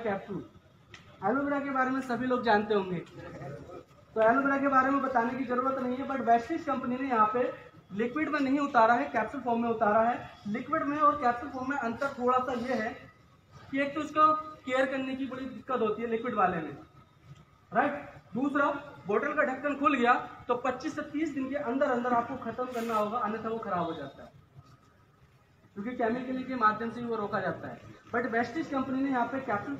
Capsule aloe vera के बारे में सभी लोग जानते होंगे। तो एलोवेरा के बारे में बताने की ज़रूरत नहीं है बट वेस्टिज कंपनी ने यहाँ पे लिक्विड में नहीं उतारा है कैप्सूल फॉर्म में उतारा है। लिक्विड में और कैप्सूल फॉर्म में अंतर थोड़ा सा ये है कि एक तो इसको केयर करने की बड़ी दिक्कत होती है लिक्विड वाले में। राइट दूसरा बोतल का ढक्कन खुल गया तो 25 से 30 दिन के अंदर अंदर आपको खत्म करना होगा, अन्यथा वो खराब हो जाता है। क्योंकि केमिकल के माध्यम से वो रोका जाता है। बट वेस्टिज कंपनी ने यहाँ पे कैप्सूल